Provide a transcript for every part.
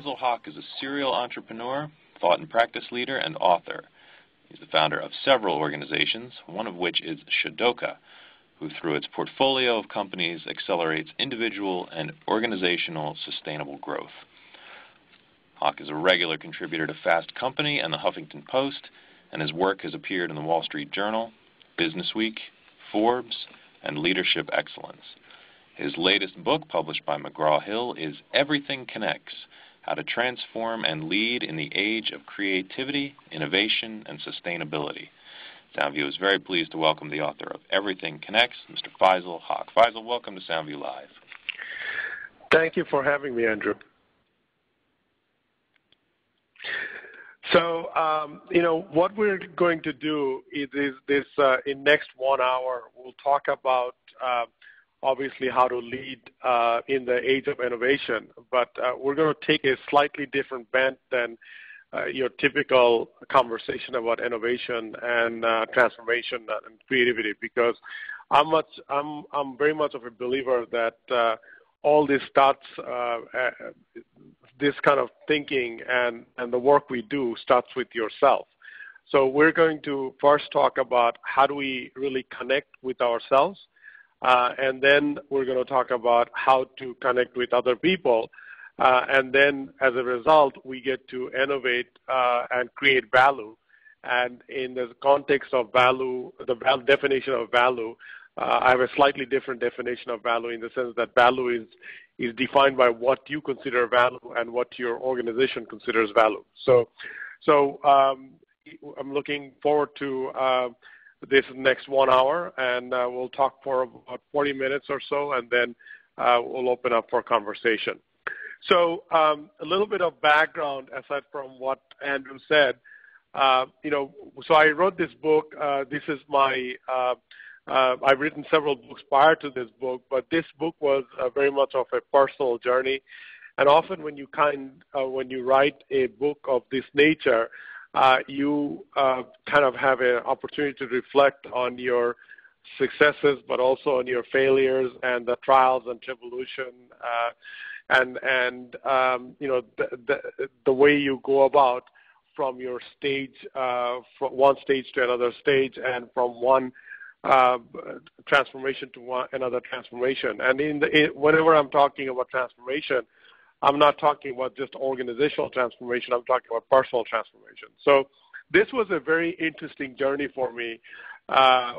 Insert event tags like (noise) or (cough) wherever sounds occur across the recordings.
Hoque is a serial entrepreneur, thought and practice leader, and author. He's the founder of several organizations, one of which is Shadoka, who through its portfolio of companies accelerates individual and organizational sustainable growth. Hoque is a regular contributor to Fast Company and the Huffington Post, and his work has appeared in the Wall Street Journal, Business Week, Forbes, and Leadership Excellence. His latest book, published by McGraw-Hill, is Everything Connects, How to Transform and Lead in the Age of Creativity, Innovation, and Sustainability. SoundView is very pleased to welcome the author of Everything Connects, Mr. Faisal Hoque. Faisal, welcome to SoundView Live. Thank you for having me, Andrew. So, um, you know, what we're going to do is, is this uh, in next one hour, we'll talk about uh, obviously how to lead uh, in the age of innovation, but uh, we're going to take a slightly different bent than uh, your typical conversation about innovation and transformation and creativity because I'm much I'm I'm very much of a believer that all this starts this kind of thinking and and the work we do starts with yourself. So we're going to first talk about how do we really connect with ourselves, uh, and then we're going to talk about how to connect with other people. Uh, and then as a result, we get to innovate uh, and create value. And in the context of value, the definition of value, uh, I have a slightly different definition of value in the sense that value is is defined by what you consider value and what your organization considers value. So, so um, I'm looking forward to uh, this next one hour, and uh, we'll talk for about 40 minutes or so, and then uh, we'll open up for conversation. So um, a little bit of background aside from what Andrew said. Uh, you know, so I wrote this book. Uh, this is my uh, uh, I've written several books prior to this book, but this book was very much of a personal journey. And often, when you kind when you write a book of this nature, you uh, kind of have an opportunity to reflect on your successes, but also on your failures and the trials and tribulation, uh, and and um, you know the, the the way you go about from your stage uh, from one stage to another stage, and from one uh, transformation to one, another transformation. And in the in, whenever I'm talking about transformation, I'm not talking about just organizational transformation. I'm talking about personal transformation. So this was a very interesting journey for me. Uh,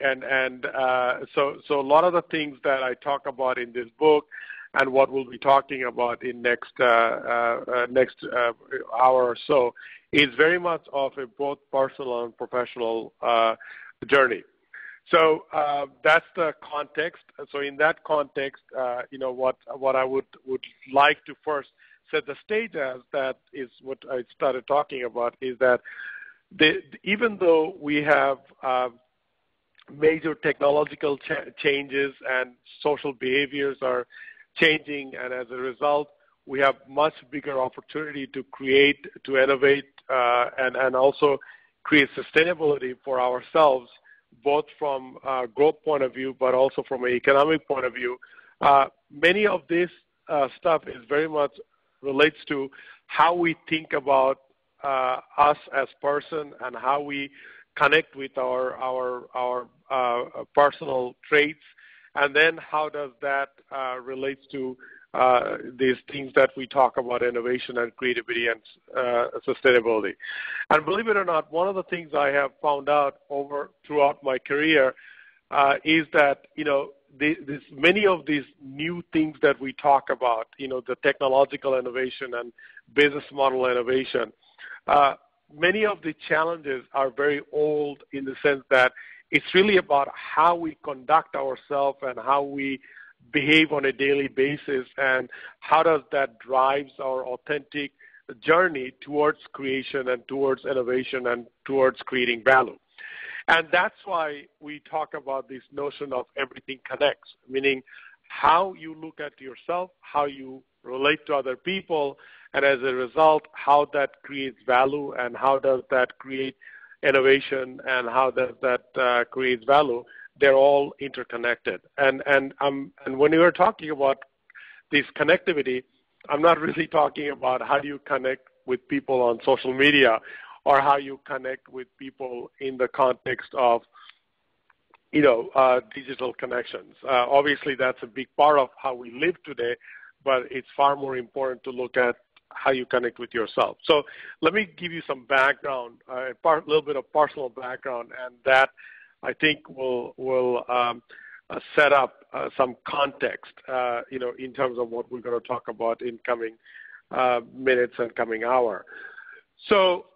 and and uh, so so a lot of the things that I talk about in this book and what we'll be talking about in next uh, uh, uh next uh, hour or so is very much of a both personal and professional journey. So uh, that's the context. So in that context, uh, you know what what I would would like to first set the stage as that is what I started talking about is that the, even though we have uh, major technological ch- changes and social behaviors are changing, and as a result, we have much bigger opportunity to create, to innovate, uh, and and also create sustainability for ourselves both from a growth point of view, but also from an economic point of view. Uh, many of this uh, stuff is very much relates to how we think about uh, us as person and how we connect with our our our personal traits, and then how does that relates to uh, these things that we talk about innovation and creativity and uh, sustainability. And believe it or not, one of the things I have found out over throughout my career uh, is that you know this, many of these new things that we talk about, you know, the technological innovation and business model innovation, uh, many of the challenges are very old in the sense that it's really about how we conduct ourselves and how we behave on a daily basis and how does that drives our authentic journey towards creation and towards innovation and towards creating value. And that's why we talk about this notion of everything connects, meaning how you look at yourself, how you relate to other people, and as a result, how that creates value and how does that create innovation and how does that uh, create value they're all interconnected. And and um and when you were talking about this connectivity, I'm not really (laughs) talking about how do you connect with people on social media or how you connect with people in the context of you know uh, digital connections. Uh, obviously, that's a big part of how we live today, but it's far more important to look at how you connect with yourself. So let me give you some background, uh, a part, little bit of personal background, and that I think will will um, uh, set up uh, some context, uh, you know, in terms of what we're going to talk about in coming minutes and coming hour. So,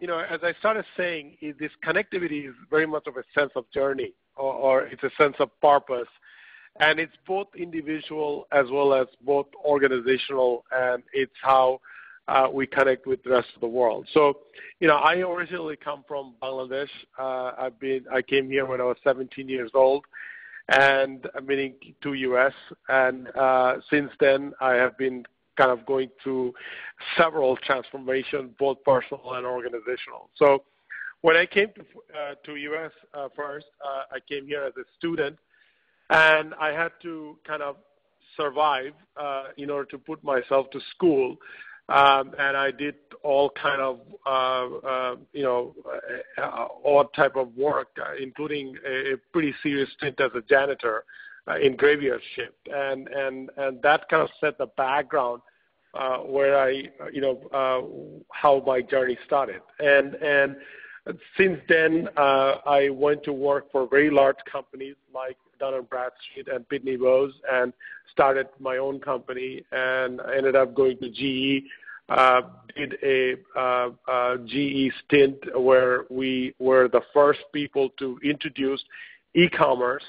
you know, as I started saying, this connectivity is very much of a sense of journey, or it's a sense of purpose, and it's both individual as well as both organizational, and it's how uh, we connect with the rest of the world. So, you know, I originally come from Bangladesh. Uh, I've been I came here when I was 17 years old, and meaning to U.S. And uh, since then, I have been kind of going through several transformations, both personal and organizational. So, when I came to uh, to U.S. Uh, first, uh, I came here as a student, and I had to kind of survive uh, in order to put myself to school um, and I did all kind of uh, uh, you know uh, odd type of work, uh, including a, a pretty serious stint as a janitor uh, in graveyard shift, and and and that kind of set the background uh, where I you know uh, how my journey started, and and since then uh, I went to work for very large companies like Dun Bradstreet and Pitney Bowes and started my own company and I ended up going to GE. Uh, did a uh, uh, GE stint where we were the first people to introduce e-commerce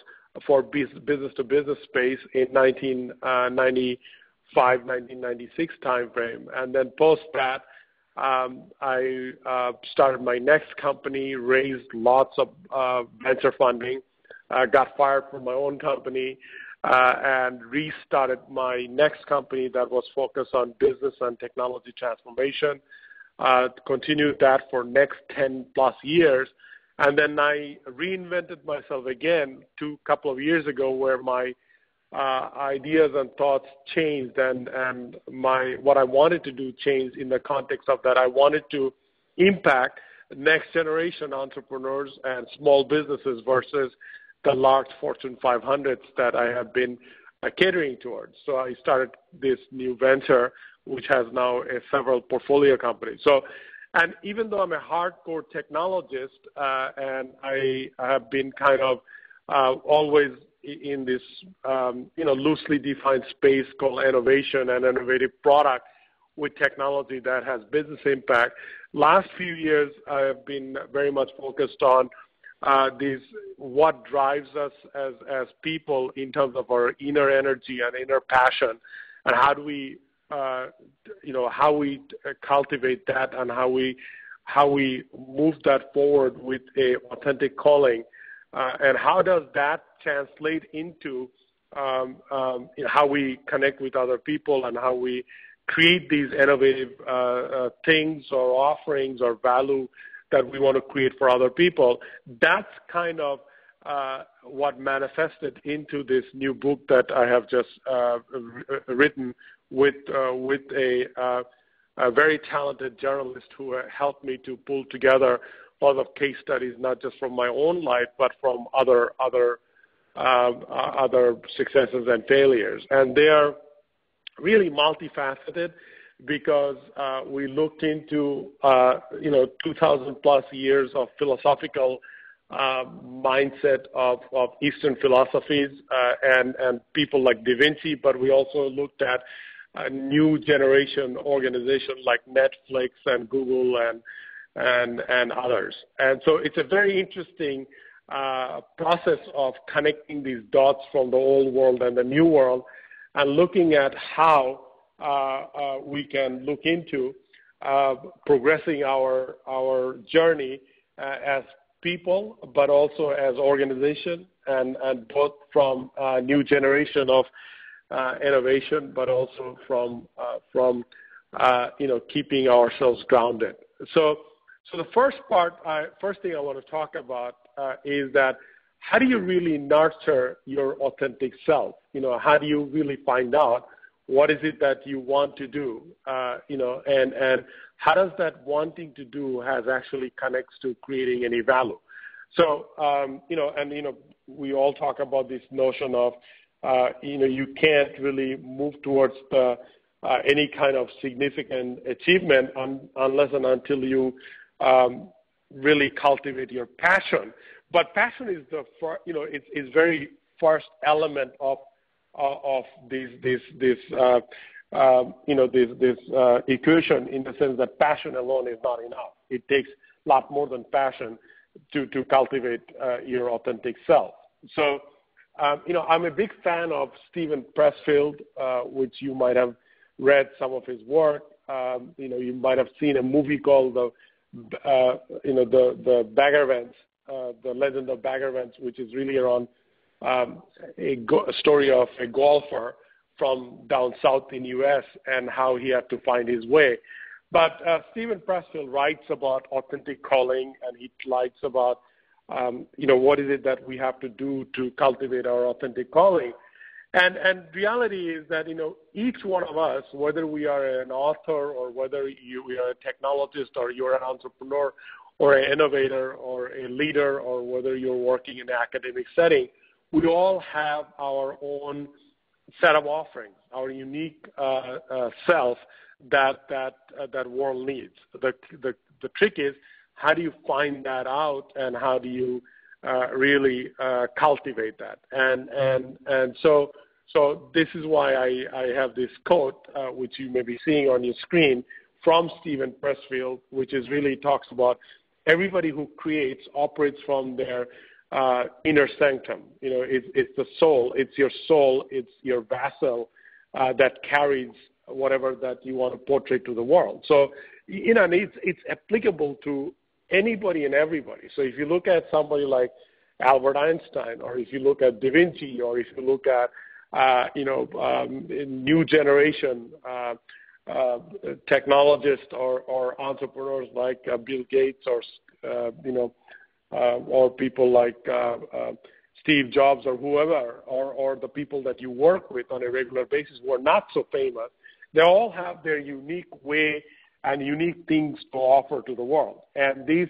for business-to-business space in 1995, 1996 timeframe. And then post that, um, I uh, started my next company, raised lots of uh, venture funding, got fired from my own company, uh, and restarted my next company that was focused on business and technology transformation. Uh, continued that for next 10 plus years, and then I reinvented myself again two couple of years ago, where my uh, ideas and thoughts changed, and and my what I wanted to do changed in the context of that I wanted to impact next generation entrepreneurs and small businesses versus the large Fortune 500s that I have been uh, catering towards. So I started this new venture, which has now a several portfolio companies. So, and even though I'm a hardcore technologist, uh, and I have been kind of uh, always in this, um, you know, loosely defined space called innovation and innovative product with technology that has business impact. Last few years, I have been very much focused on uh, what drives us as as people in terms of our inner energy and inner passion, and how do we uh, you know how we cultivate that and how we how we move that forward with a authentic calling, uh, and how does that translate into um, um, how we connect with other people and how we create these innovative uh, uh, things or offerings or value that we want to create for other people. That's kind of uh, what manifested into this new book that I have just uh, written with uh, with a, uh, a, very talented journalist who helped me to pull together a lot of case studies, not just from my own life, but from other other um, uh, other successes and failures, and they are really multifaceted because uh, we looked into uh, you know 2,000 plus years of philosophical uh, mindset of, Eastern philosophies and people like Da Vinci, but we also looked at a new generation organizations like Netflix and Google and and and others. And so it's a very interesting uh, process of connecting these dots from the old world and the new world, and looking at how we can look into uh, progressing our our journey as people, but also as organization, and, both from a new generation of uh, innovation, but also from uh, from uh, you know keeping ourselves grounded. So, so the first part, first thing I want to talk about is that how do you really nurture your authentic self? You know, how do you really find out what is it that you want to do, uh, you know, and and how does that wanting to do has actually connects to creating any value. So, um, you know, and you know, we all talk about this notion of, uh, you know, you can't really move towards the uh, any kind of significant achievement un- unless and until you um, really cultivate your passion. But passion is the, fir- you know, it's, it's very first element of of this this this uh, uh, you know this this uh, equation in the sense that passion alone is not enough. It takes a lot more than passion to to cultivate uh, your authentic self. So. Um, you know, I'm a big fan of Steven Pressfield, uh, which you might have read some of his work. Um, you know, you might have seen a movie called the, uh, you know, the the Bagger Vance, the Legend of Bagger Vance, which is really around um, a, go- a story of a golfer from down south in U.S. and how he had to find his way. But uh, Steven Pressfield writes about authentic calling, and he writes about um, you know what is it that we have to do to cultivate our authentic calling. And and reality is that you know each one of us, whether we are an author or whether you, you are a technologist or you're an entrepreneur or an innovator or a leader or whether you're working in an academic setting, we all have our own set of offerings, our unique uh, uh, self that that uh, that world needs. The, the the trick is how do you find that out and how do you really cultivate that? And and and so so this is why I, have this quote, which you may be seeing on your screen, from Steven Pressfield, which is really talks about everybody who creates operates from their uh, inner sanctum. You know, it, it's the soul. It's your soul. It's your vessel uh, that carries whatever that you want to portray to the world. So, you know, it's it's applicable to anybody and everybody. So if you look at somebody like Albert Einstein, or if you look at Da Vinci, or if you look at uh, you know, um, new generation uh, uh, technologists or, or entrepreneurs like uh, Bill Gates or uh, you know, or people like uh, uh, Steve Jobs or whoever, or, the people that you work with on a regular basis who are not so famous. They all have their unique way and unique things to offer to the world, and this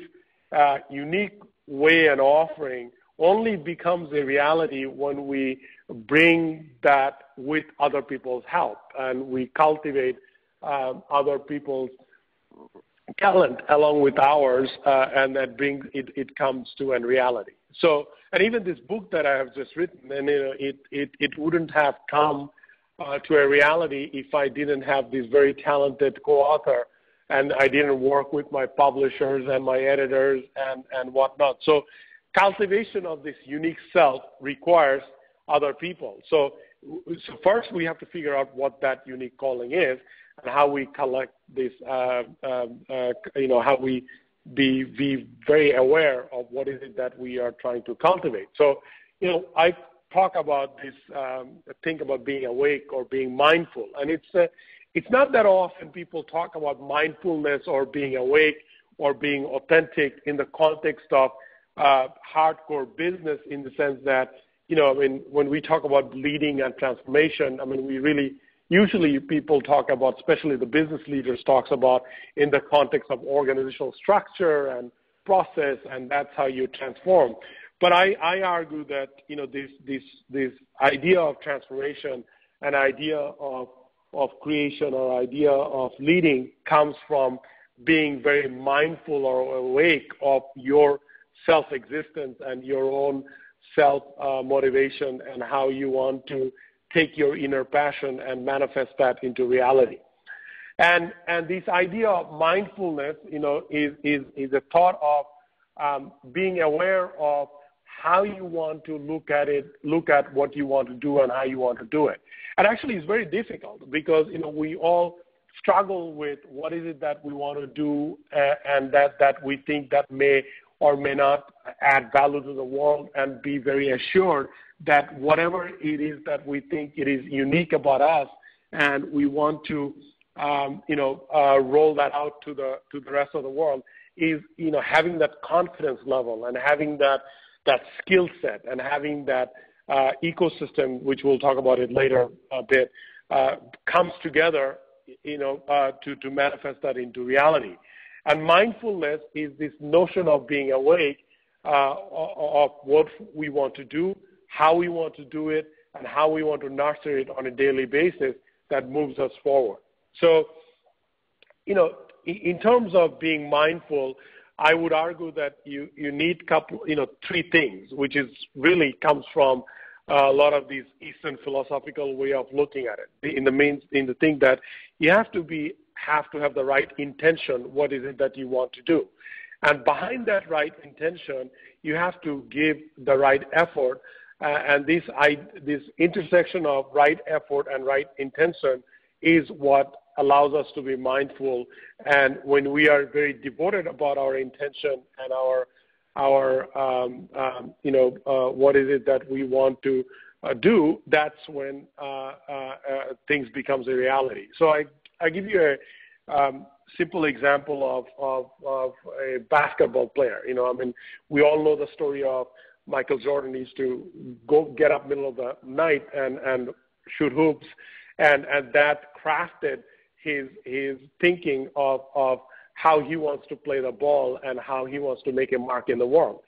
uh, unique way and offering only becomes a reality when we bring that with other people's help and we cultivate other people's talent along with ours uh, and that brings it, it comes to a reality so and even this book that i have just written and you know, it, it, it wouldn't have come uh, to a reality if i didn't have this very talented co-author and i didn't work with my publishers and my editors and, and whatnot so cultivation of this unique self requires other people. So, so first we have to figure out what that unique calling is and how we collect this, uh, uh, uh, you know, how we be, be very aware of what is it that we are trying to cultivate. So, you know, I talk about this, um, think about being awake or being mindful. And it's, uh, it's not that often people talk about mindfulness or being awake or being authentic in the context of uh, hardcore business in the sense that, you know, I mean, when we talk about leading and transformation, I mean, we really usually people talk about, especially the business leaders talks about in the context of organizational structure and process, and that's how you transform. But I, I argue that you know this this this idea of transformation, an idea of of creation or idea of leading comes from being very mindful or awake of your self-existence and your own self-motivation uh, and how you want to take your inner passion and manifest that into reality. And, and this idea of mindfulness, you know, is, is, is a thought of um, being aware of how you want to look at it, look at what you want to do and how you want to do it. And actually, it's very difficult because you know we all struggle with what is it that we want to do uh, and that that we think that may or may not add value to the world and be very assured that whatever it is that we think it is unique about us and we want to um, you know uh, roll that out to the to the rest of the world is you know having that confidence level and having that that skill set and having that uh, ecosystem which we'll talk about it later a bit uh, comes together, you know, uh, to, to manifest that into reality. And mindfulness is this notion of being awake uh, of what we want to do, how we want to do it, and how we want to nurture it on a daily basis that moves us forward. So, you know, in terms of being mindful, I would argue that you, you need couple, you know, three things, which is really comes from a lot of these Eastern philosophical way of looking at it. In the main, in the thing that you have to be, have to have the right intention. What is it that you want to do? And behind that right intention, you have to give the right effort. Uh, and this, I, this intersection of right effort and right intention is what allows us to be mindful. And when we are very devoted about our intention and our our um, um, you know uh, what is it that we want to uh, do, that's when uh, uh, uh things becomes a reality. So I I give you a um, simple example of, of of a basketball player. You know, I mean, we all know the story of Michael Jordan needs to go get up middle of the night and and shoot hoops, and and that crafted his his thinking of of how he wants to play the ball and how he wants to make a mark in the world.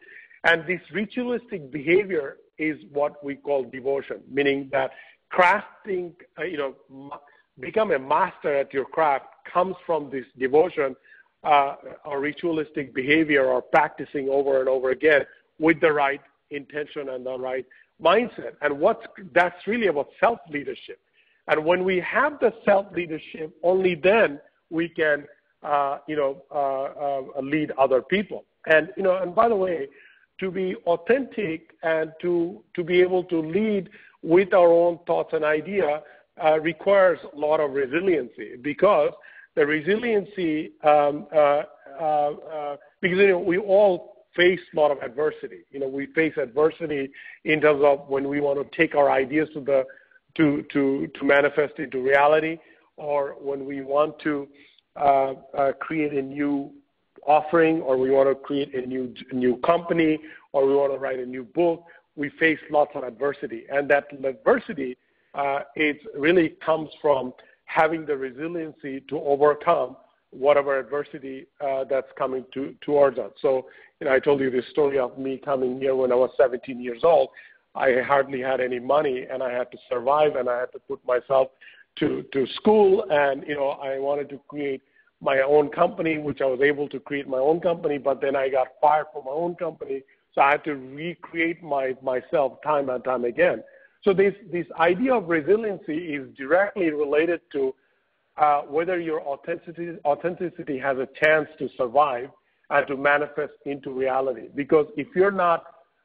And this ritualistic behavior is what we call devotion, meaning that crafting, uh, you know, become a master at your craft comes from this devotion uh, or ritualistic behavior or practicing over and over again with the right intention and the right mindset. And what's that's really about self leadership. And when we have the self leadership, only then we can, uh, you know, uh, uh, lead other people. And you know, and by the way, to be authentic and to to be able to lead with our own thoughts and idea uh, requires a lot of resiliency because the resiliency um, uh, uh, because you know we all face a lot of adversity. You know, we face adversity in terms of when we want to take our ideas to the to, to, to manifest into reality, or when we want to uh, uh, create a new offering, or we want to create a new, new company, or we want to write a new book, we face lots of adversity. And that adversity, uh, it really comes from having the resiliency to overcome whatever adversity uh, that's coming to, towards us. So, you know, I told you this story of me coming here when I was 17 years old. I hardly had any money and I had to survive and I had to put myself to, to school and, you know, I wanted to create my own company, which I was able to create my own company, but then I got fired from my own company. So I had to recreate my, myself time and time again. So this, this idea of resiliency is directly related to uh, whether your authenticity, authenticity has a chance to survive and to manifest into reality. Because if you're not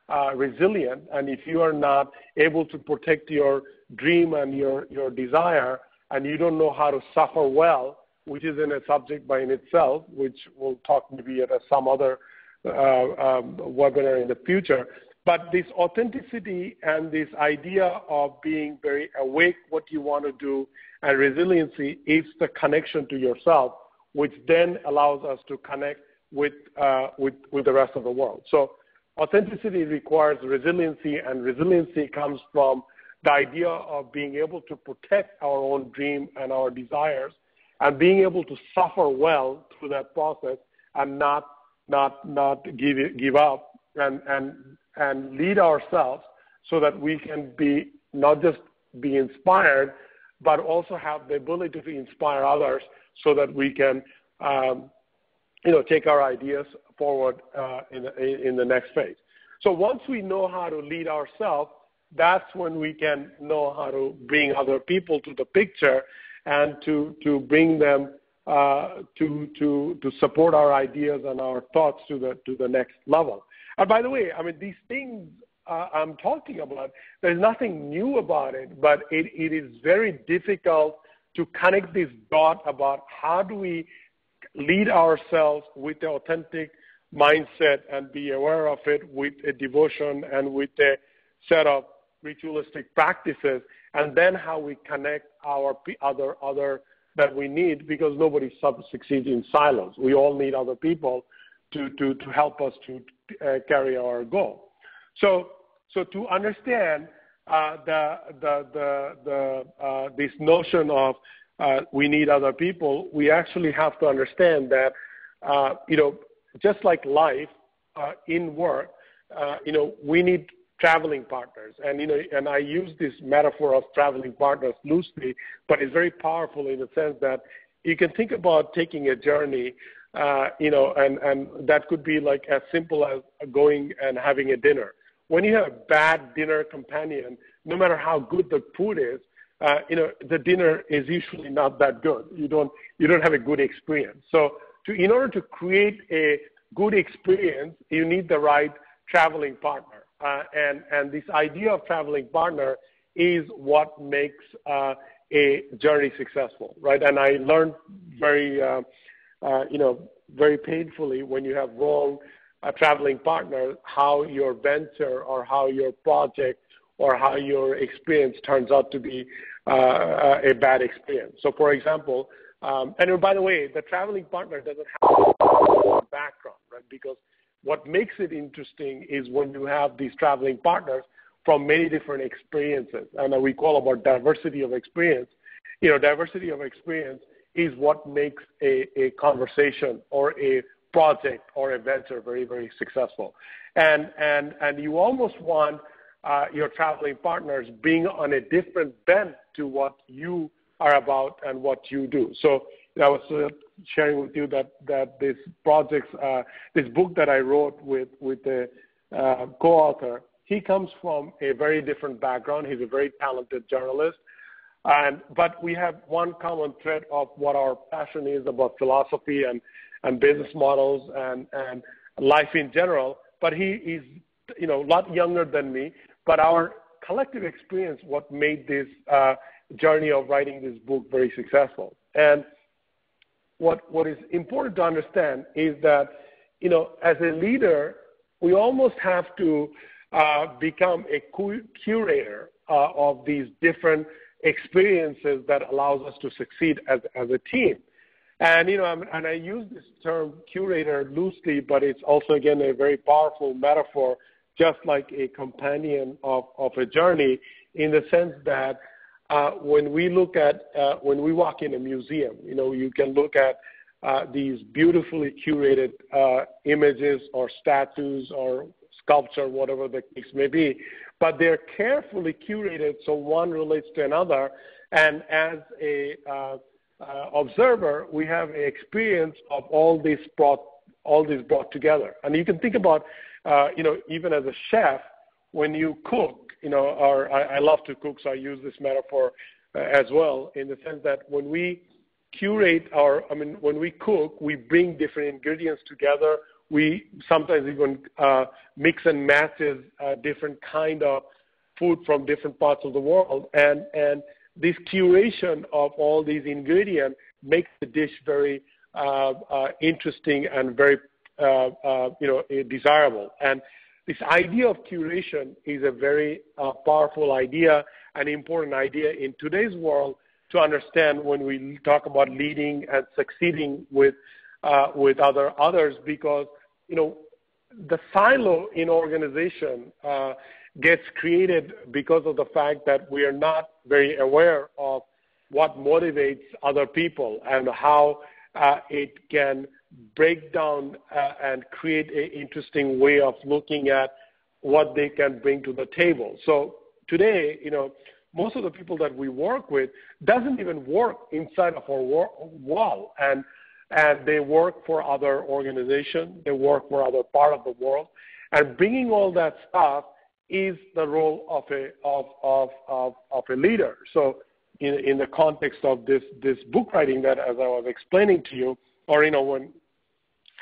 uh, resilient, and if you are not able to protect your dream and your, your desire, and you don't know how to suffer well, which is in a subject by in itself, which we'll talk maybe at some other uh, um, webinar in the future. But this authenticity and this idea of being very awake what you want to do and resiliency is the connection to yourself, which then allows us to connect with, uh, with, with the rest of the world. So Authenticity requires resiliency, and resiliency comes from the idea of being able to protect our own dream and our desires and being able to suffer well through that process and not not not give give up and and and lead ourselves so that we can be not just be inspired but also have the ability to inspire others so that we can um, you know take our ideas forward uh, in, the, in the next phase. So once we know how to lead ourselves, that's when we can know how to bring other people to the picture and to, to bring them uh, to, to, to support our ideas and our thoughts to the, to the next level. And by the way, I mean, these things uh, I'm talking about, there's nothing new about it, but it, it is very difficult to connect this dot about how do we lead ourselves with the authentic mindset and be aware of it with a devotion and with a set of ritualistic practices, and then how we connect our other other that we need because nobody succeeds in silos. We all need other people to help us to uh, carry our goal. So so to understand uh, the the the the uh, this notion of we need other people, we actually have to understand that you know just like life in work, you know we need traveling partners, and you know and I use this metaphor of traveling partners loosely, but it's very powerful in the sense that you can think about taking a journey you know, and, and that could be like as simple as going and having a dinner. When you have a bad dinner companion, no matter how good the food is, uh, you know, the dinner is usually not that good. You don't, you don't have a good experience. So to, in order to create a good experience, you need the right traveling partner. Uh, and, and this idea of traveling partner is what makes uh, a journey successful, right? And I learned very, uh, uh, you know, very painfully when you have wrong uh, traveling partner, how your venture or how your project or how your experience turns out to be uh, a bad experience. So, for example, um, and by the way, the traveling partner doesn't have a background, right? Because what makes it interesting is when you have these traveling partners from many different experiences, and we call about diversity of experience. You know, diversity of experience is what makes a, a conversation or a project or a venture very, very successful. And, and, and you almost want uh, your traveling partners being on a different bent to what you are about and what you do. So I was uh, sharing with you that, that this project, uh, this book that I wrote with, with the uh, co-author, he comes from a very different background. He's a very talented journalist. But we have one common thread of what our passion is about philosophy and, and business models and, life in general. But he is, you know, a lot younger than me. But our collective experience, what made this uh, journey of writing this book very successful. And what what is important to understand is that, you know, as a leader, we almost have to uh, become a curator uh, of these different experiences that allows us to succeed as, as a team. And, you know, and I use this term curator loosely, but it's also, again, a very powerful metaphor, just like a companion of, of a journey in the sense that uh, when we look at, uh, when we walk in a museum, you know, you can look at uh, these beautifully curated uh, images or statues or sculpture, whatever the case may be but they're carefully curated so one relates to another. And as a uh, uh, observer, we have an experience of all these brought all these brought together. And you can think about, uh, you know, even as a chef, when you cook, you know, or I, I love to cook, so I use this metaphor uh, as well, in the sense that when we curate our, I mean, when we cook, we bring different ingredients together we sometimes even uh, mix and matches uh, different kind of food from different parts of the world. And, and this curation of all these ingredients makes the dish very uh, uh, interesting and very uh, uh, you know desirable. And this idea of curation is a very powerful idea, an important idea in today's world to understand when we talk about leading and succeeding with uh, with other others because you know, the silo in organization uh, gets created because of the fact that we are not very aware of what motivates other people and how uh, it can break down uh, and create an interesting way of looking at what they can bring to the table. So today, you know, most of the people that we work with doesn't even work inside of our wall, and and they work for other organizations, they work for other part of the world, and bringing all that stuff is the role of a of of of, of a leader. So in in the context of this this book writing that as I was explaining to you, or you know when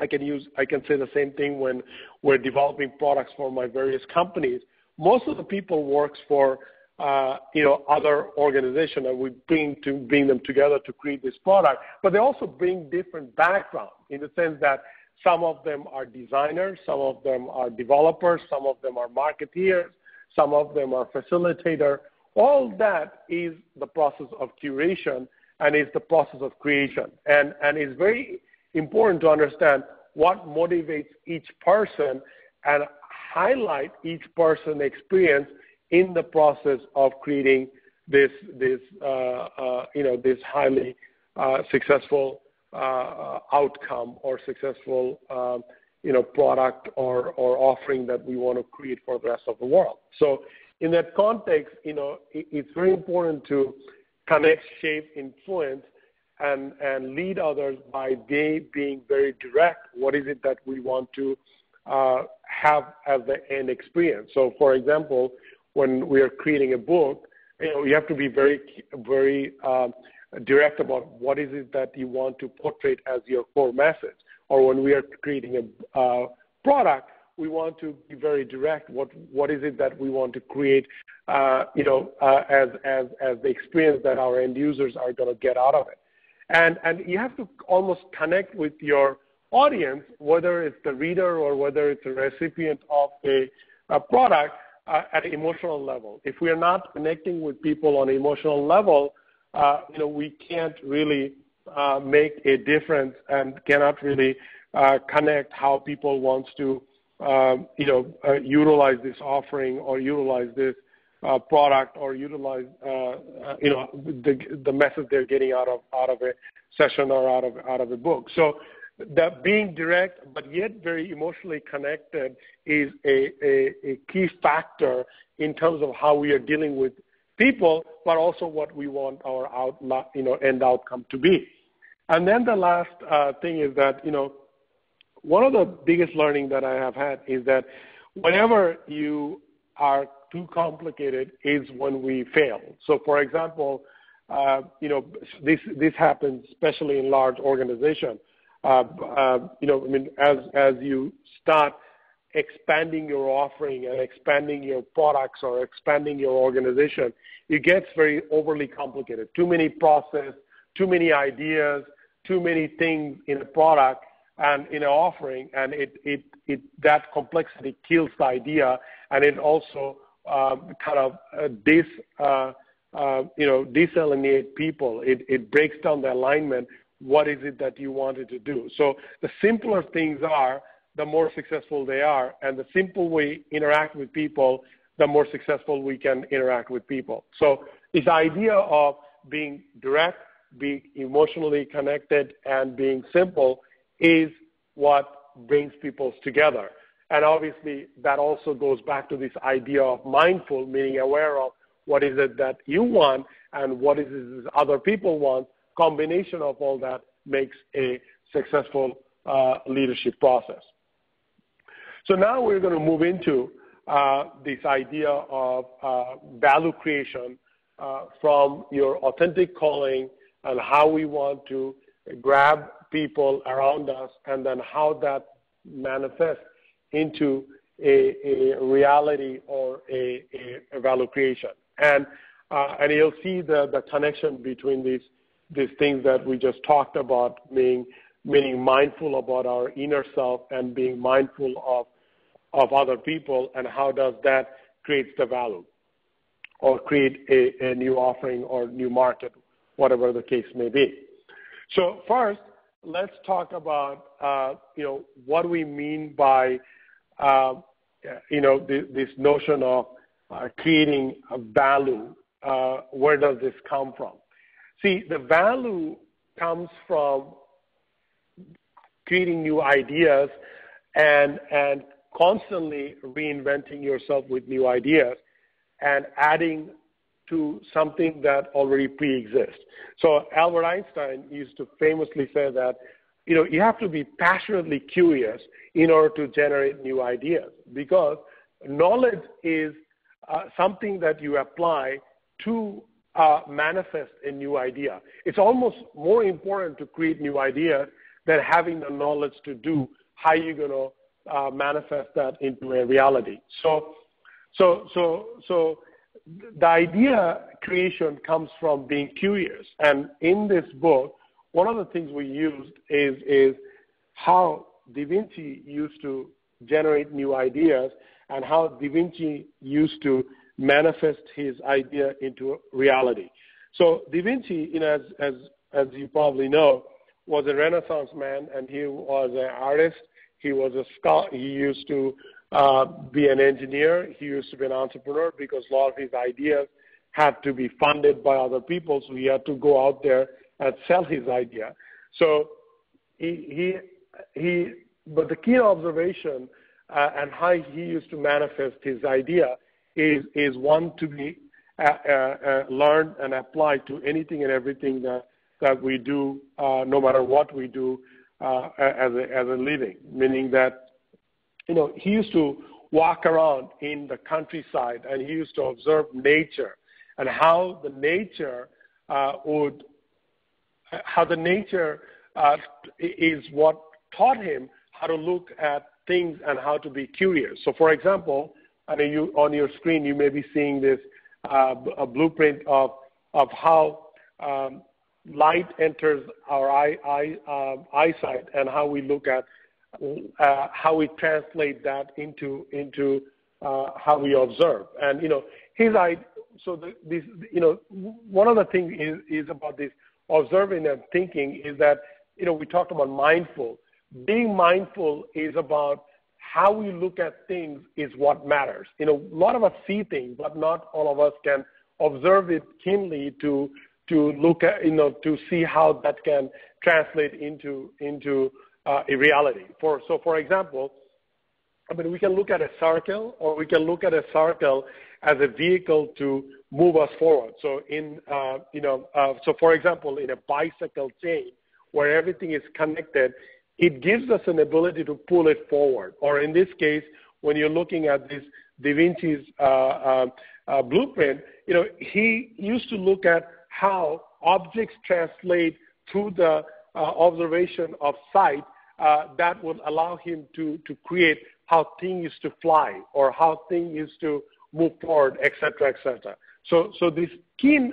I can use I can say the same thing when we're developing products for my various companies. Most of the people works for Uh, you know, other organizations that we bring to bring them together to create this product. But they also bring different backgrounds in the sense that some of them are designers, some of them are developers, some of them are marketeers, some of them are facilitator. All that is the process of curation and is the process of creation. And, and it's very important to understand what motivates each person and highlight each person's experience in the process of creating this this uh, uh, you know this highly uh, successful uh, outcome or successful um, you know product or or offering that we want to create for the rest of the world. So in that context, you know it, it's very important to connect, shape, influence, and and lead others by they being very direct. What is it that we want to uh, have as the end experience? So, for example, when we are creating a book, you know, you have to be very, very um, direct about what is it that you want to portray as your core message. Or when we are creating a uh, product, we want to be very direct. What what is it that we want to create? Uh, you know, uh, as as as the experience that our end users are going to get out of it, and and you have to almost connect with your audience, whether it's the reader or whether it's a recipient of a, a product uh, at emotional level. If we are not connecting with people on emotional level, uh, you know, we can't really uh, make a difference and cannot really uh, connect how people wants to, um, you know, uh, utilize this offering or utilize this uh, product or utilize, you know, the the message they're getting out of out of a session or out of out of a book. So that being direct but yet very emotionally connected is a, a, a, key factor in terms of how we are dealing with people, but also what we want our out, you know, end outcome to be. And then the last uh, thing is that, you know, one of the biggest learning that I have had is that whenever you are too complicated is when we fail. So, for example, uh, you know, this this happens especially in large organizations you know, I mean, as you start expanding your offering and expanding your products or expanding your organization, it gets very overly complicated. Too many process, too many ideas, too many things in a product and in an offering, and it that complexity kills the idea, and it also um, kind of uh, you know desalinate people. It breaks down the alignment what is it that you wanted to do. So the simpler things are, the more successful they are. And the simple we interact with people, the more successful we can interact with people. So this idea of being direct, being emotionally connected, and being simple is what brings people together. And obviously, that also goes back to this idea of mindful, meaning aware of what is it that you want and what is it that other people want, combination of all that makes a successful uh, leadership process. So now we're going to move into uh, this idea of uh, value creation from your authentic calling and how we want to grab people around us and then how that manifests into a, a reality or a, a, value creation. And, uh, and you'll see the, the connection between these these things that we just talked about, being meaning mindful about our inner self and being mindful of of other people, and how does that create the value or create a, new offering or new market, whatever the case may be. So first, let's talk about uh, you know what we mean by uh, you know this, notion of uh, creating a value. Uh, where does this come from? See, the value comes from creating new ideas and and constantly reinventing yourself with new ideas and adding to something that already pre-exists. So Albert Einstein used to famously say that, you know, you have to be passionately curious in order to generate new ideas because knowledge is uh, something that you apply to uh, manifest a new idea. It's almost more important to create new idea than having the knowledge to do how you're going to uh, manifest that into a reality. So, so, so, so the idea creation comes from being curious. And in this book, one of the things we used is, is how Da Vinci used to generate new ideas and how Da Vinci used to manifest his idea into reality. So Da Vinci, you know, as, as, as you probably know, was a Renaissance man, and he was an artist. He was a scholar. He used to uh, be an engineer. He used to be an entrepreneur because a lot of his ideas had to be funded by other people, so he had to go out there and sell his idea. So he he he. But the key observation uh, and how he used to manifest his idea is is one to be uh, uh, uh learned and applied to anything and everything that that we do, no matter what we do as a as a living. Meaning that you know, he used to walk around in the countryside and he used to observe nature and how the nature uh, would, how the nature uh, is what taught him how to look at things and how to be curious. So, for example, I mean, you, on your screen, you may be seeing this uh, a blueprint of of how um, light enters our eye, eye uh, eyesight and how we look at uh, how we translate that into into uh, how we observe. And you know, his idea. So the, this, you know, one of the things is is about this observing and thinking is that you know we talked about mindful. Being mindful is about how we look at things is what matters. You know, a lot of us see things, but not all of us can observe it keenly to to look at you know to see how that can translate into into uh, a reality. For, so, for example, I mean, we can look at a circle, or we can look at a circle as a vehicle to move us forward. So, in uh, you know, uh, so for example, in a bicycle chain where everything is connected, it gives us an ability to pull it forward. Or in this case, when you're looking at this Da Vinci's uh, uh, uh, blueprint, you know, he used to look at how objects translate through the observation of sight uh, that would allow him to, to create how things used to fly or how things used to move forward, et cetera, et cetera. So, so this keen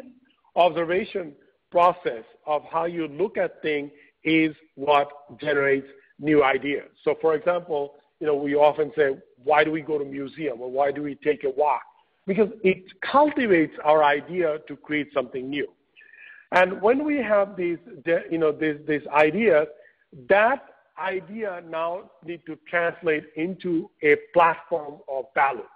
observation process of how you look at things is what generates new ideas. So, for example, you know, we often say, why do we go to museum or why do we take a walk? Because it cultivates our idea to create something new. And when we have these, you know, these, these ideas, that idea now need to translate into a platform of value.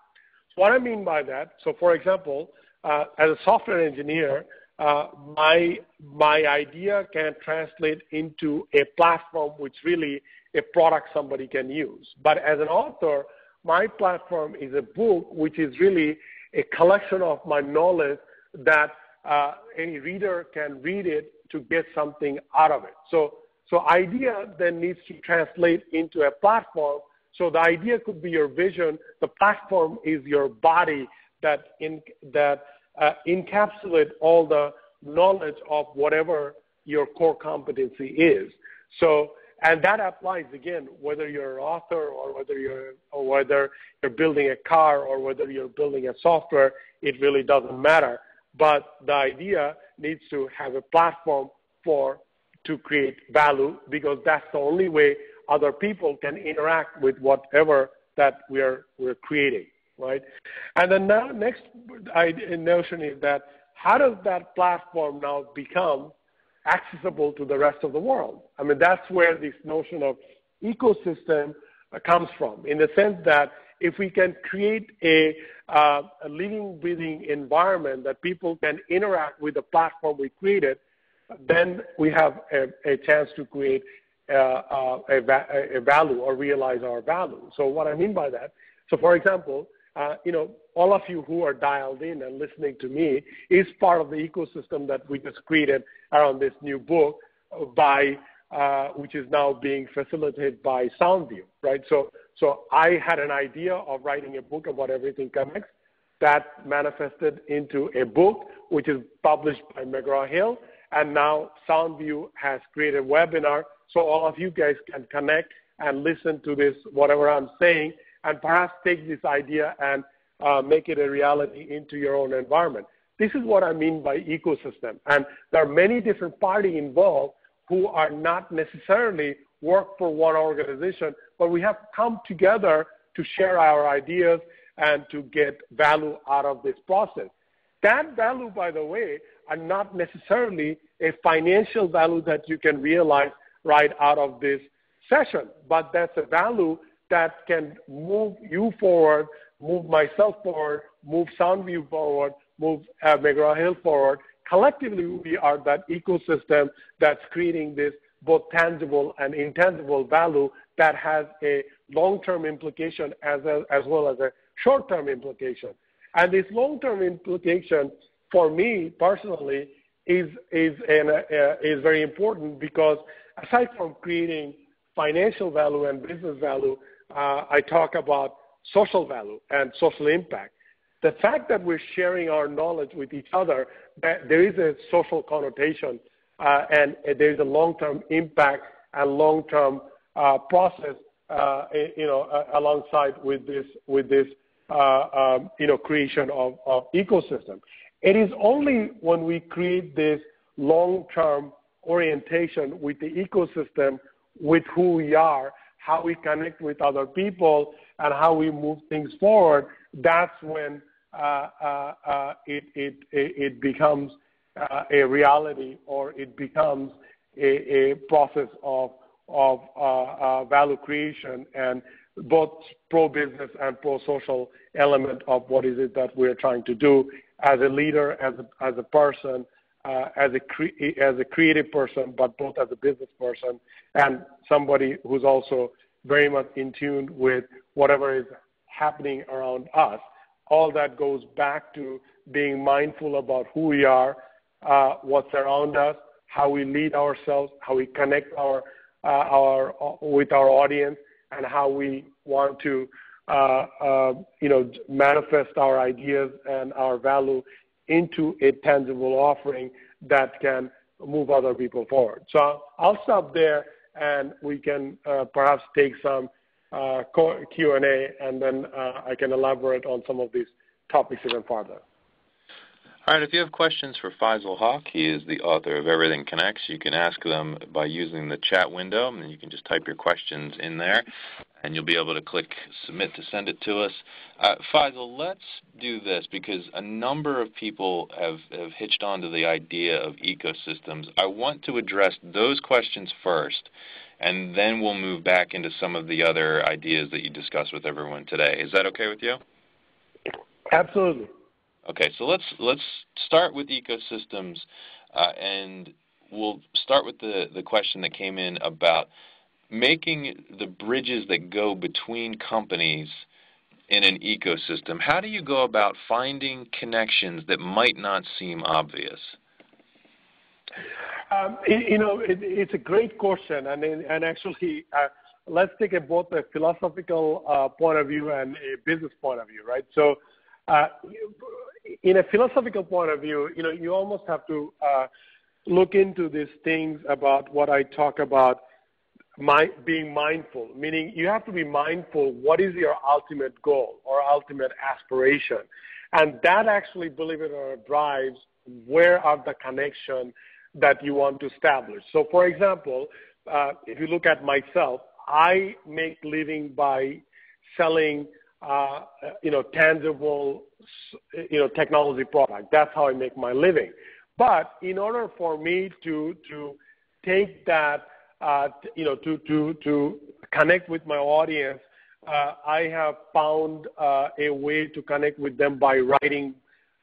So what I mean by that, so for example, uh, as a software engineer, my my idea can translate into a platform which really a product somebody can use. But as an author, my platform is a book which is really a collection of my knowledge that uh, any reader can read it to get something out of it. So so idea then needs to translate into a platform. So the idea could be your vision. The platform is your body that in, that uh, encapsulate all the knowledge of whatever your core competency is. So and that applies again whether you're an author or whether you're or whether you're building a car or whether you're building a software. It really doesn't matter. But the idea needs to have a platform for to create value because that's the only way other people can interact with whatever that we're we're creating, right? And then now next notion is that how does that platform now become accessible to the rest of the world? I mean, that's where this notion of ecosystem comes from, in the sense that if we can create a, uh, a living, breathing environment that people can interact with the platform we created, then we have a, a chance to create uh, uh, a, va- a, value or realize our value. So what I mean by that, so for example, uh, you know, all of you who are dialed in and listening to me is part of the ecosystem that we just created around this new book by, uh, which is now being facilitated by SoundView, right? So, so I had an idea of writing a book about everything connects that manifested into a book, which is published by McGraw-Hill and now SoundView has created a webinar so all of you guys can connect and listen to this, whatever I'm saying, and perhaps take this idea and uh, make it a reality into your own environment. This is what I mean by ecosystem. And there are many different parties involved who are not necessarily work for one organization, but we have come together to share our ideas and to get value out of this process. That value, by the way, are not necessarily a financial value that you can realize right out of this session, but that's a value that can move you forward, move myself forward, move Soundview forward, move uh, McGraw-Hill forward. Collectively, we are that ecosystem that's creating this both tangible and intangible value that has a long-term implication as, a, as well as a short-term implication. And this long-term implication for me personally is, is, an, uh, is very important because aside from creating financial value and business value, uh, I talk about social value and social impact. The fact that we're sharing our knowledge with each other, that there is a social connotation uh, and there's a long-term impact and long-term uh, process, uh, you know, alongside with this, with this, um, you know, creation of, of ecosystem. It is only when we create this long-term orientation with the ecosystem, with who we are, how we connect with other people, and how we move things forward, that's when uh, uh, uh, it, it, it becomes uh, a reality or it becomes a, a process of, of uh, uh, value creation and both pro-business and pro-social element of what is it that we're trying to do as a leader, as a, as a person, uh, as a cre- as a creative person, but both as a business person and somebody who's also very much in tune with whatever is happening around us. All that goes back to being mindful about who we are, uh, what's around us, how we lead ourselves, how we connect our, uh, our, uh, with our audience, and how we want to uh, uh, you know, manifest our ideas and our value into a tangible offering that can move other people forward. So I'll stop there, and we can uh, perhaps take some uh, Q&A, and then uh, I can elaborate on some of these topics even further. All right, if you have questions for Faisal Hoque, he is the author of Everything Connects. You can ask them by using the chat window, and you can just type your questions in there, and you'll be able to click submit to send it to us. Uh, Faisal, let's do this because a number of people have, have hitched onto the idea of ecosystems. I want to address those questions first, and then we'll move back into some of the other ideas that you discussed with everyone today. Is that okay with you? Absolutely. Okay, so let's let's start with ecosystems, uh, and we'll start with the the question that came in about making the bridges that go between companies in an ecosystem. How do you go about finding connections that might not seem obvious? Um, you know, it, it's a great question, and and actually, uh, let's take both a philosophical uh, point of view and a business point of view, right? So, uh, in a philosophical point of view, you know, you almost have to uh, look into these things about what I talk about being mindful, meaning you have to be mindful what is your ultimate goal or ultimate aspiration. And that actually, believe it or not, drives where are the connection that you want to establish. So for example, uh, if you look at myself, I make living by selling uh, you know, tangible, you know, technology product. That's how I make my living. But in order for me to to take that, uh, you know, to to to connect with my audience, uh, I have found uh, a way to connect with them by writing,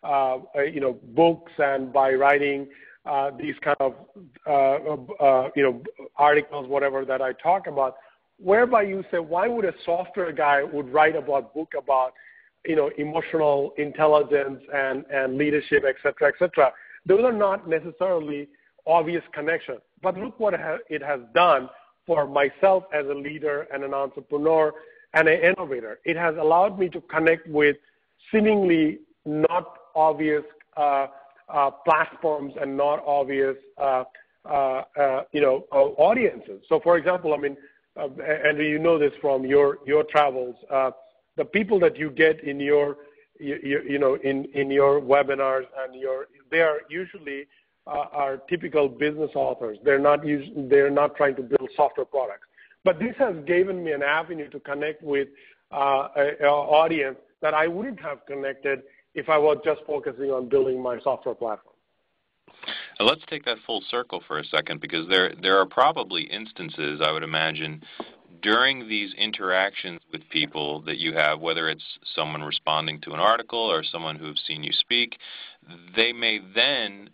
uh, you know, books and by writing uh, these kind of, uh, uh, you know, articles, whatever that I talk about whereby you say, why would a software guy would write about book about, you know, emotional intelligence and, and leadership, et cetera, et cetera. Those are not necessarily obvious connection. But look what it has done for myself as a leader and an entrepreneur and an innovator. It has allowed me to connect with seemingly not obvious uh, uh, platforms and not obvious, uh, uh, uh you know, audiences. So, for example, I mean, uh, and you know this from your your travels, uh, the people that you get in your you, you know in in your webinars and your they are usually uh, are typical business authors. They're not us- they're not trying to build software products. But this has given me an avenue to connect with uh, an audience that I wouldn't have connected if I was just focusing on building my software platform. Let's take that full circle for a second because there there are probably instances I would imagine during these interactions with people that you have, whether it's someone responding to an article or someone who's seen you speak, they may then,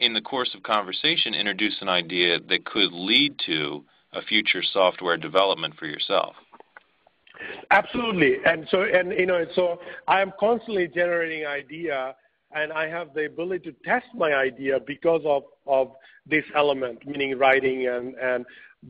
in the course of conversation, introduce an idea that could lead to a future software development for yourself. Absolutely, and so and you know so I am constantly generating idea, and I have the ability to test my idea because of of this element, meaning writing and and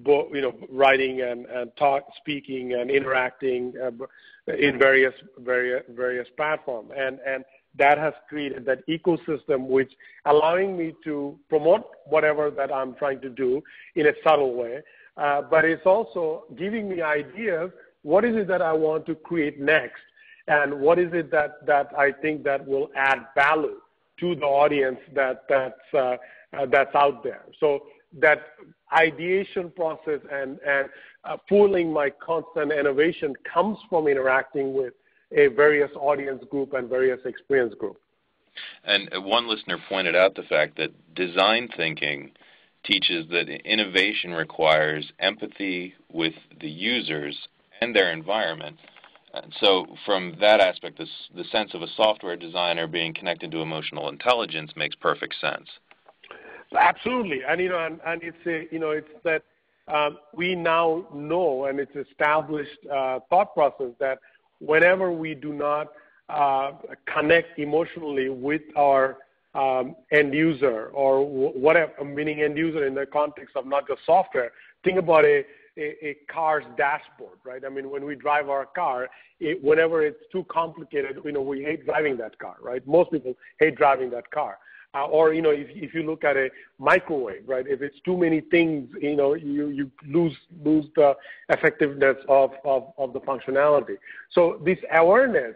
you know writing and, and talk, speaking and interacting uh, in various various various platform, and and that has created that ecosystem which allowing me to promote whatever that I'm trying to do in a subtle way, uh, but it's also giving me ideas. What is it that I want to create next, and what is it that that I think that will add value to the audience that that's uh, uh, that's out there. So that ideation process and, and uh, pooling my constant innovation comes from interacting with a various audience group and various experience group. And one listener pointed out the fact that design thinking teaches that innovation requires empathy with the users and their environment. And so, from that aspect, this, the sense of a software designer being connected to emotional intelligence makes perfect sense. Absolutely. And, you know, and, and it's a, you know, it's that um, we now know, and it's established uh, thought process that whenever we do not uh, connect emotionally with our um, end user or whatever, meaning end user in the context of not just software, think about a, a, a car's dashboard, right? I mean, when we drive our car, it, whenever it's too complicated, you know, we hate driving that car, right? Most people hate driving that car. Uh, or you know, if, if you look at a microwave, right? If it's too many things, you know, you, you lose lose the effectiveness of, of, of the functionality. So this awareness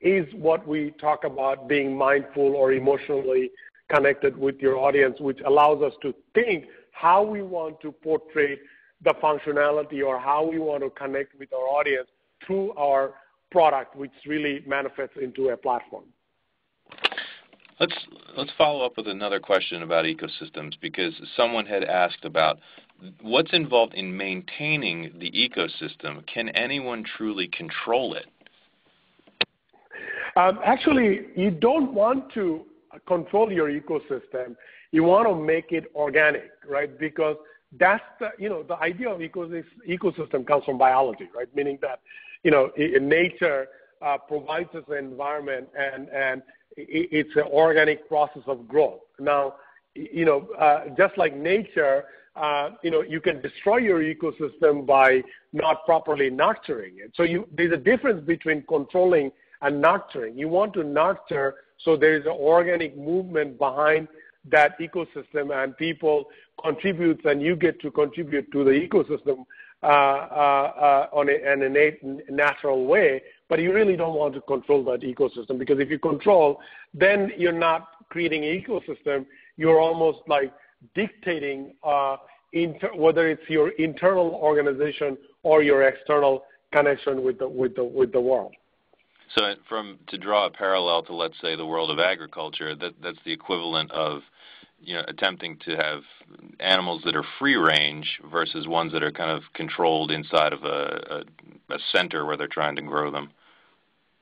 is what we talk about being mindful or emotionally connected with your audience, which allows us to think how we want to portray the functionality or how we want to connect with our audience through our product, which really manifests into a platform. Let's let's follow up with another question about ecosystems because someone had asked about what's involved in maintaining the ecosystem. Can anyone truly control it? Um, actually, you don't want to control your ecosystem. You want to make it organic, right? Because that's the you know the idea of ecosystem comes from biology, right? Meaning that you know nature uh, provides us an environment and and it's an organic process of growth. Now, you know, uh, just like nature, uh, you know, you can destroy your ecosystem by not properly nurturing it. So you, there's a difference between controlling and nurturing. You want to nurture so there is an organic movement behind that ecosystem and people contribute and you get to contribute to the ecosystem uh, uh, uh, on a, an innate natural way but you really don't want to control that ecosystem because if you control, then you're not creating an ecosystem. You're almost like dictating uh, inter- whether it's your internal organization or your external connection with the with the with the world. So, from to draw a parallel to let's say the world of agriculture, that that's the equivalent of you know attempting to have animals that are free range versus ones that are kind of controlled inside of a, a, a center where they're trying to grow them.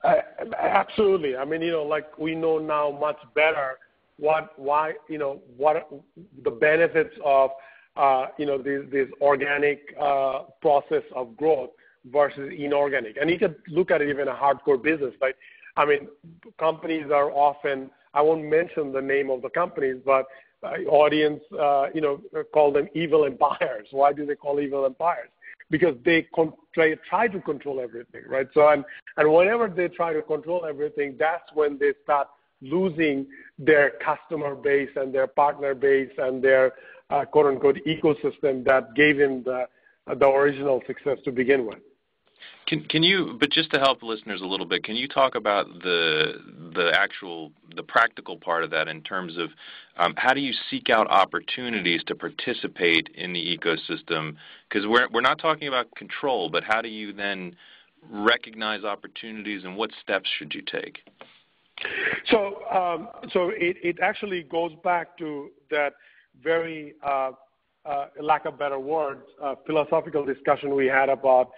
Uh, absolutely. I mean, you know, like we know now much better what, why, you know, what the benefits of, uh, you know, this, this organic uh, process of growth versus inorganic. And you can look at it even a hardcore business. Like, I mean, companies are often, I won't mention the name of the companies, but uh, audience, uh, you know, call them evil empires. Why do they call evil empires? Because they try, to control everything, right? So, and, whenever they try to control everything, that's when they start losing their customer base and their partner base and their uh, quote unquote ecosystem that gave them the, the original success to begin with. Can can you, but just to help listeners a little bit, can you talk about the the actual the practical part of that in terms of um, how do you seek out opportunities to participate in the ecosystem? Because we're we're not talking about control, but how do you then recognize opportunities and what steps should you take? So um, so it it actually goes back to that very uh, uh, lack of better words, uh, philosophical discussion we had about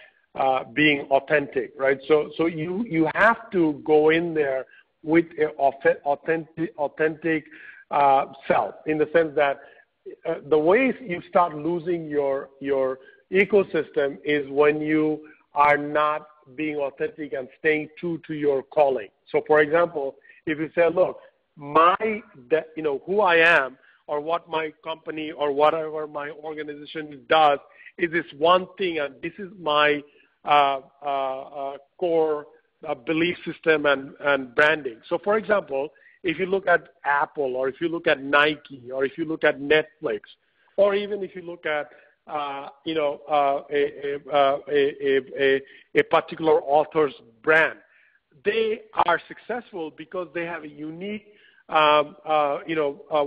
being authentic, right? So, so you you have to go in there with an authentic authentic uh, self in the sense that uh, the way you start losing your your ecosystem is when you are not being authentic and staying true to your calling. So, for example, if you say, "Look, my you know who I am or what my company or whatever my organization does is this one thing, and this is my uh, uh, uh, core uh, belief system and, and branding." So, for example, if you look at Apple or if you look at Nike or if you look at Netflix or even if you look at uh, you know uh, a, uh, a, a, a, particular author's brand, they are successful because they have a unique um, uh, you know uh,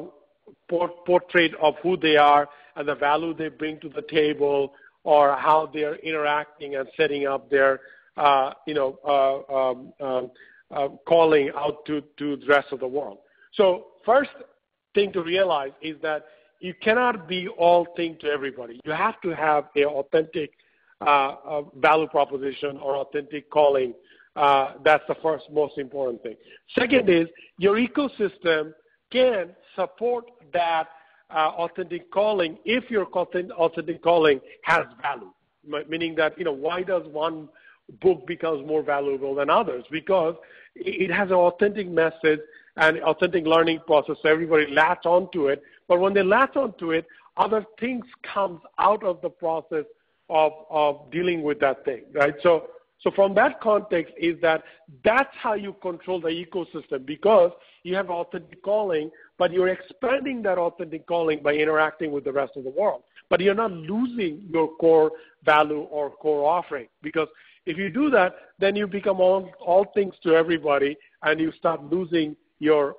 port- portrait of who they are and the value they bring to the table or how they're interacting and setting up their uh, you know um, um, uh, calling out to, to the rest of the world. So first thing to realize is that you cannot be all thing to everybody. You have to have a authentic uh, uh, value proposition or authentic calling. Uh, that's the first most important thing. Second is your ecosystem can support that uh, authentic calling if your authentic calling has value. Meaning that, you know, why does one book becomes more valuable than others? Because it has an authentic message and authentic learning process so everybody latch onto it. But when they latch onto it other things comes out of the process of of dealing with that thing right? So so from that context is that that's how you control the ecosystem because you have authentic calling but you're expanding that authentic calling by interacting with the rest of the world but you're not losing your core value or core offering because if you do that, then you become all, all things to everybody, and you start losing your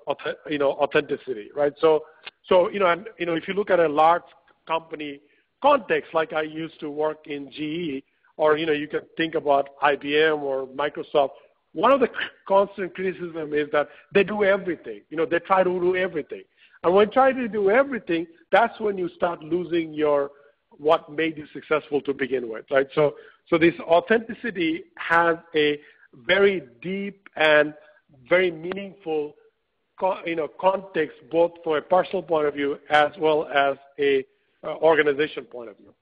you know authenticity, right? So, so you know, and you know, if you look at a large company context, like I used to work in GE, or you know, you can think about IBM or Microsoft. One of the constant criticism is that they do everything. You know, they try to do everything, and when you try to do everything, that's when you start losing your what made you successful to begin with, right? So, so this authenticity has a very deep and very meaningful, you know, context both from a personal point of view as well as a uh, organization point of view.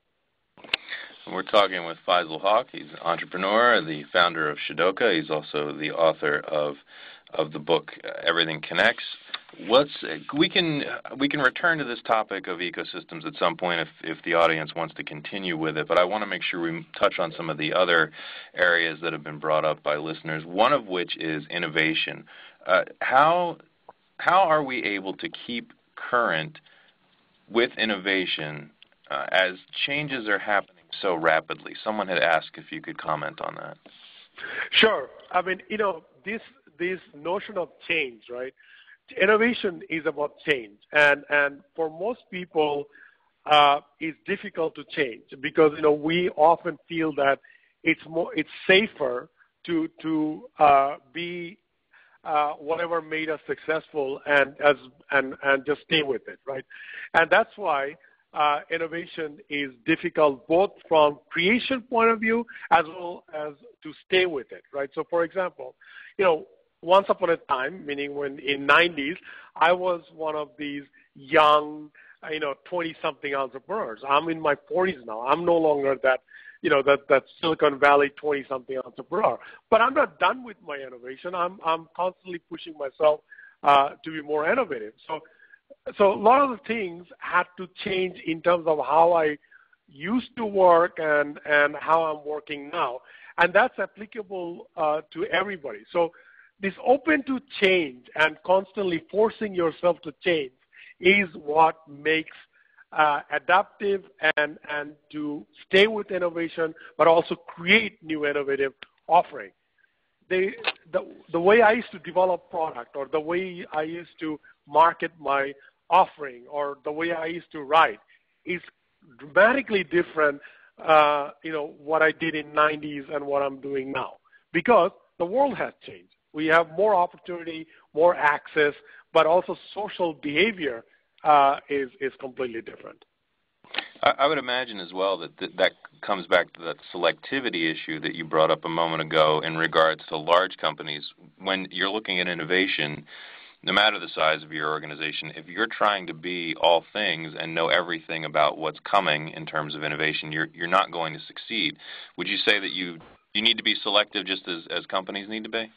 We're talking with Faisal Hoque. He's an entrepreneur, the founder of Shadoka. He's also the author of of the book Everything Connects. What's we can we can return to this topic of ecosystems at some point if if the audience wants to continue with it. But I want to make sure we touch on some of the other areas that have been brought up by listeners. One of which is innovation. Uh, how how are we able to keep current with innovation uh, as changes are happening so rapidly? Someone had asked if you could comment on that. Sure. I mean, you know, this this notion of change, right? innovation is about change, and and for most people, uh, it's difficult to change because you know we often feel that it's more it's safer to to uh, be uh, whatever made us successful and as and and just stay with it, right? And that's why uh, innovation is difficult both from creation point of view as well as to stay with it, right? So, for example, you know, once upon a time, meaning when in 90s, I was one of these young, you know, 20-something entrepreneurs. I'm in my 40s now. I'm no longer that, you know, that that Silicon Valley 20-something entrepreneur. But I'm not done with my innovation. I'm I'm constantly pushing myself uh, to be more innovative. So, so a lot of the things had to change in terms of how I used to work and and how I'm working now, and that's applicable uh, to everybody. So this open to change and constantly forcing yourself to change is what makes uh, adaptive and, and to stay with innovation, but also create new innovative offering. They, the, the way I used to develop product or the way I used to market my offering or the way I used to write is dramatically different, uh, you know, what I did in 90s and what I'm doing now because the world has changed we have more opportunity, more access, but also social behavior uh, is is completely different. I, I would imagine as well that th- that comes back to that selectivity issue that you brought up a moment ago in regards to large companies. When you're looking at innovation, no matter the size of your organization, if you're trying to be all things and know everything about what's coming in terms of innovation, you're you're not going to succeed. Would you say that you you need to be selective just as as companies need to be?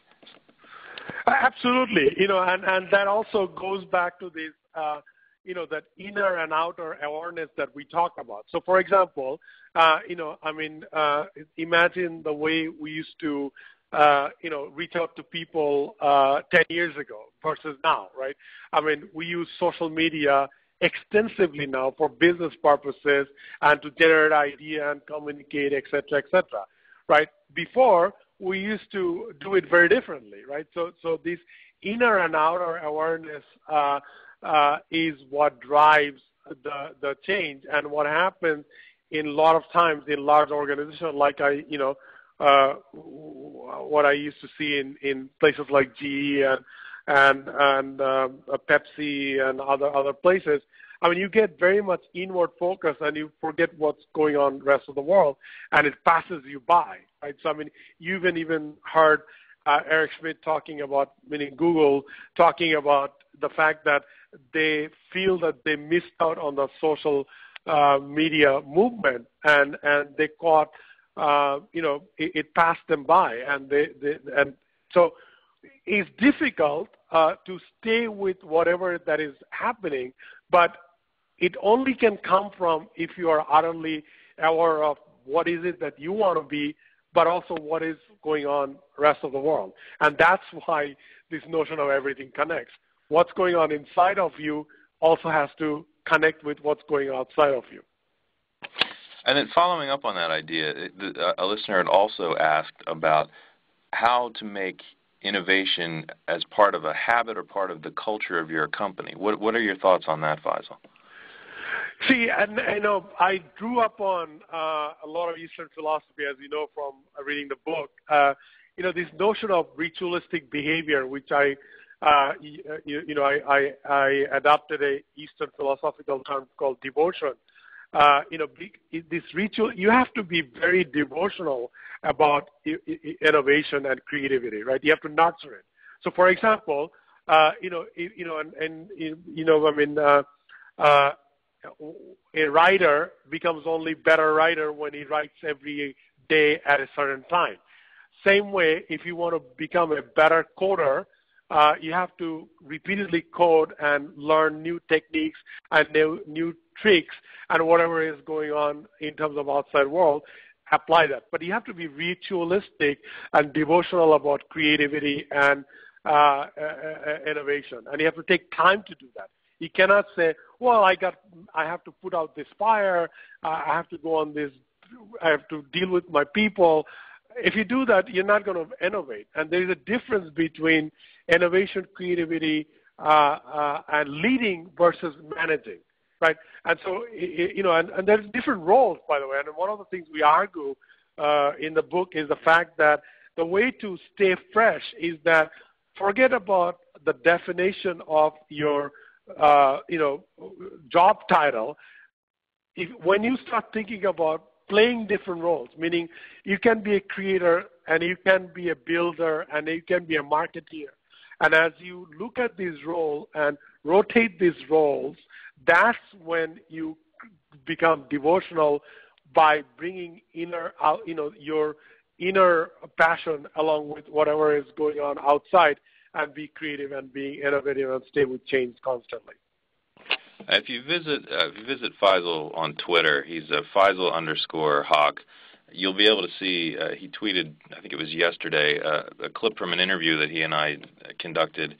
Absolutely. You know, and and that also goes back to this uh, you know, that inner and outer awareness that we talk about. So, for example, uh, you know, I mean, uh, imagine the way we used to, uh, you know, reach out to people uh, 10 years ago versus now, right? I mean, we use social media extensively now for business purposes and to generate idea and communicate, et cetera, et cetera, right? Before, we used to do it very differently, right? So, so this inner and outer awareness uh, is what drives the the change. And what happens in a lot of times in large organizations, like I, you know, uh, what I used to see in places like GE and uh, Pepsi and other other places. I mean, you get very much inward focus and you forget what's going on the rest of the world, and it passes you by, right? So I mean, you even even heard uh, Eric Schmidt talking about, meaning Google, talking about the fact that they feel that they missed out on the social uh, media movement, and and they caught, uh, you know, it, it, passed them by, and they, they and so it's difficult uh, to stay with whatever that is happening, but it only can come from if you are utterly aware of what is it that you want to be, but also what is going on rest of the world, and that's (laughs) why this notion of everything connects what's going on inside of you also has to connect with what's going outside of you. And then following up on that idea, a listener had also asked about how to make innovation as part of a habit or part of the culture of your company. What what are your thoughts on that, Faisal? See, and you know, I grew up on uh, a lot of Eastern philosophy, as you know from reading the book. Uh, you know, this notion of ritualistic behavior, which I uh, you, you, know, I, I, I adopted a Eastern philosophical term called devotion. Uh, you know, this ritual, you have to be very devotional about innovation and creativity, right? You have to nurture it. So, for example, uh, you know, you know, and, and you know, I mean, uh, uh, a writer becomes only better writer when he writes every day at a certain time. Same way, if you want to become a better coder, uh, you have to repeatedly code and learn new techniques and new, new tricks and whatever is going on in terms of outside world, apply that. But you have to be ritualistic and devotional about creativity and uh, uh, uh, innovation, and you have to take time to do that. You cannot say, "Well, I got, I have to put out this fire. I have to go on this. I have to deal with my people." If you do that, you're not going to innovate. And there is a difference between innovation, creativity, uh, uh, and leading versus managing, right? And so, you know, and, and there's different roles, by the way. And one of the things we argue uh, in the book is the fact that the way to stay fresh is that forget about the definition of your, uh, you know, job title. If, when you start thinking about playing different roles, meaning you can be a creator and you can be a builder and you can be a marketeer and as you look at these roles and rotate these roles, that's when you become devotional by bringing inner you know, your inner passion along with whatever is going on outside and be creative and be innovative and stay with change constantly. If you visit uh, if you visit Faisal on Twitter, he's a Faisal underscore Hoque. you'll be able to see uh, he tweeted I think it was yesterday uh, a clip from an interview that he and I conducted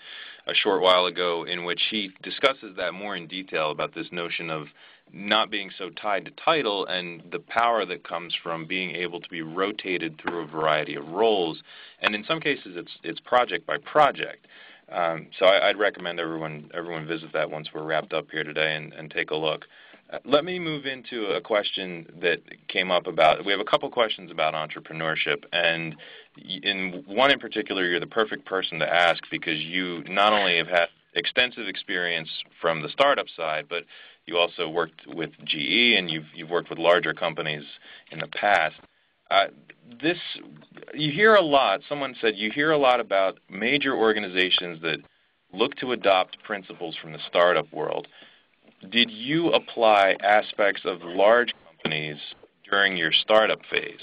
a short while ago in which he discusses that more in detail about this notion of not being so tied to title and the power that comes from being able to be rotated through a variety of roles and in some cases it's it's project by project um, so I, would recommend everyone everyone visit that once we're wrapped up here today and, and take a look. Let me move into a question that came up about. We have a couple questions about entrepreneurship, and in one in particular, you're the perfect person to ask because you not only have had extensive experience from the startup side, but you also worked with GE and you've you've worked with larger companies in the past. Uh, this you hear a lot. Someone said you hear a lot about major organizations that look to adopt principles from the startup world. Did you apply aspects of large companies during your startup phase?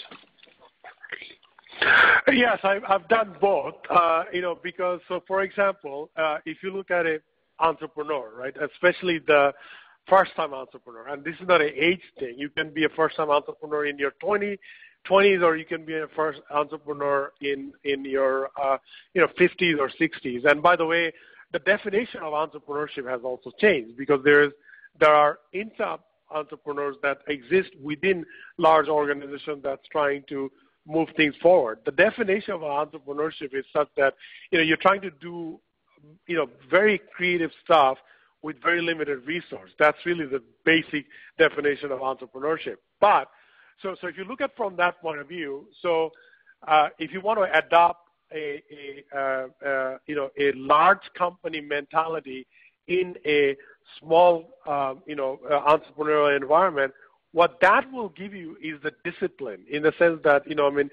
Yes, I've, I've done both. Uh, you know, because so for example, uh, if you look at an entrepreneur, right, especially the first-time entrepreneur, and this is not an age thing. You can be a first-time entrepreneur in your 20, 20s, or you can be a first entrepreneur in in your uh, you know 50s or 60s. And by the way, the definition of entrepreneurship has also changed because there's there are intra entrepreneurs that exist within large organizations that's trying to move things forward. The definition of entrepreneurship is such that you know you're trying to do you know very creative stuff with very limited resource. That's really the basic definition of entrepreneurship. But so so if you look at from that point of view, so uh, if you want to adopt a, a uh, uh, you know a large company mentality in a small um, you know uh, entrepreneurial environment, what that will give you is the discipline in the sense that, you know, I mean,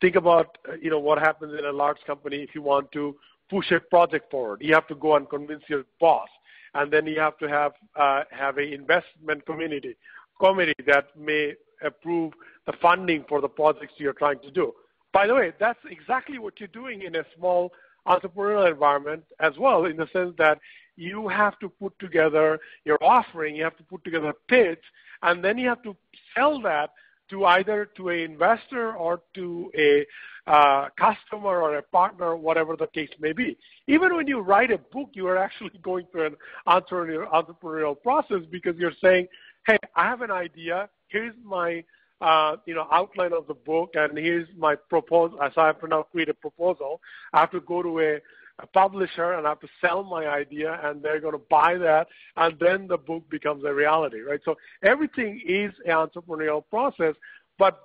think about, you know, what happens in a large company if you want to push a project forward. You have to go and convince your boss, and then you have to have uh, have a investment community committee that may approve the funding for the projects you're trying to do. By the way, that's exactly what you're doing in a small entrepreneurial environment as well, in the sense that you have to put together your offering, you have to put together a pitch, and then you have to sell that to either to an investor or to a uh, customer or a partner, whatever the case may be. Even when you write a book, you are actually (laughs) going through an entrepreneurial, entrepreneurial process because you're saying, "Hey, I have an idea. Here's my uh, you know outline of the book, and here's my proposal. So I have to now create a proposal. I have to go to a a publisher and I have to sell my idea and they're going to buy that and then the book becomes a reality, right? So everything is an entrepreneurial process, but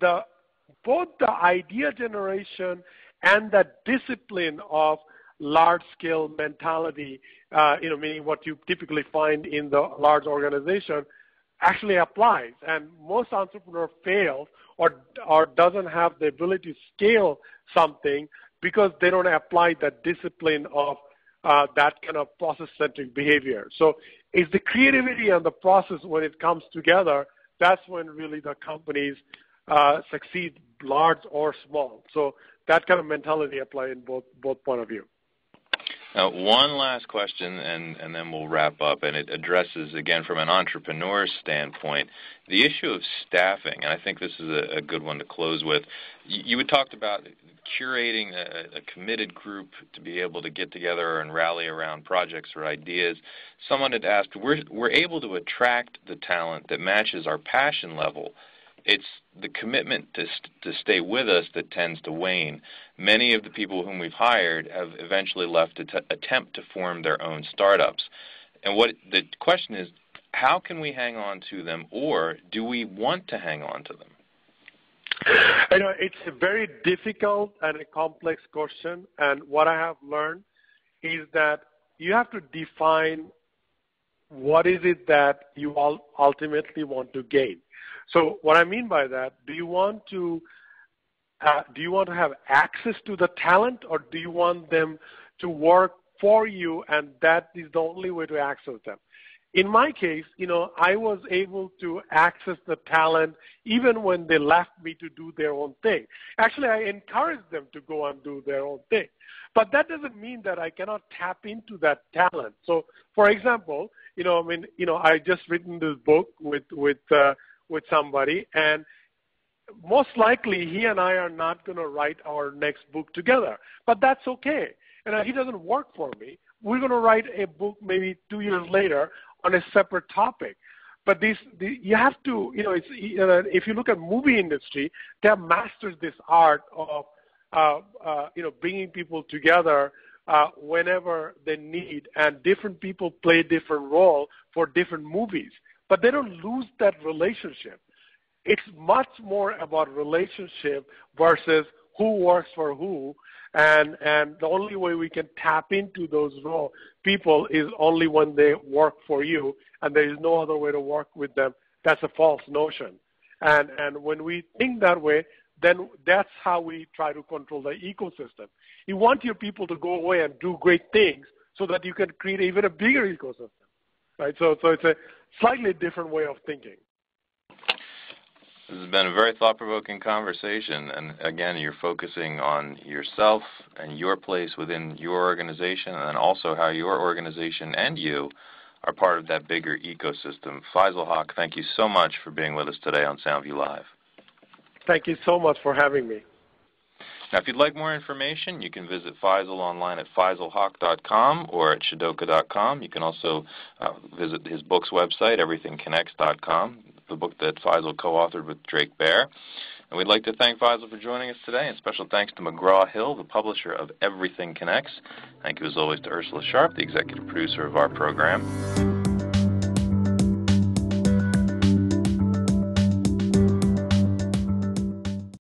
the both the idea generation and the discipline of large scale mentality, uh, you know, meaning what you typically find in the large organization actually applies. And most entrepreneur fails or or doesn't have the ability to scale something because they don't apply that discipline of uh, that kind of process-centric behavior. So it's the creativity and the process when it comes together, that's when really the companies uh, succeed, large or small. So that kind of mentality apply in both both point of view. Now, one last question, and, and then we'll wrap up, and it addresses, again, from an entrepreneur standpoint, the issue of staffing, and I think this is a, a good one to close with. You, you had talked about curating a, a, committed group to be able to get together and rally around projects or ideas. Someone had asked, we're, we're able to attract the talent that matches our passion level, it's the commitment to to stay with us that tends to wane. Many of the people whom we've hired have eventually left to attempt to form their own startups. And what the question is, how can we hang on to them, or do we want to hang on to them? You know, it's a very difficult and a complex question. And what I have learned is that you have to define what is it that you ultimately want to gain. So what I mean by that, do you want to uh, do you want to have access to the talent, or do you want them to work for you, and that is the only way to access them? In my case, you know, I was able to access the talent even when they left me to do their own thing. Actually, I encouraged them to go and do their own thing. But that doesn't mean that I cannot tap into that talent. So, for example, you know, I mean, you know, I just written this book with with uh, with somebody, and most likely he and I are not going to write our next book together. But that's okay. And he doesn't work for me. We're going to write a book maybe two years later on a separate topic. But this, the, you have to, you know, it's, uh, if you look at movie industry, they have mastered this art of, uh, uh, you know, bringing people together uh, whenever they need, and different people play different role for different movies but they don't lose that relationship. It's much more about relationship versus who works for who and and the only way we can tap into those role people is only when they work for you, and there is no other way to work with them. That's a false notion. And and when we think that way, then that's how we try to control the ecosystem. You want your people to go away and do great things so that you can create even a bigger ecosystem, right? So so it's a slightly different way of thinking. This has been a very thought-provoking conversation, and again, you're focusing on yourself and your place within your organization, and also how your organization and you are part of that bigger ecosystem. Faisal Hoque, thank you so much for being with us today on SoundView Live. Thank you so much for having me. Now, if you'd like more information, you can visit Faisal online at faisalhoque.com or at shadoka.com. You can also uh, visit his book's website, everythingconnects.com, the book that Faisal co-authored with Drake Baer. And we'd like to thank Faisal for joining us today, and special thanks to McGraw-Hill, the publisher of Everything Connects. Thank you, as always, to Ursula Sharp, the executive producer of our program.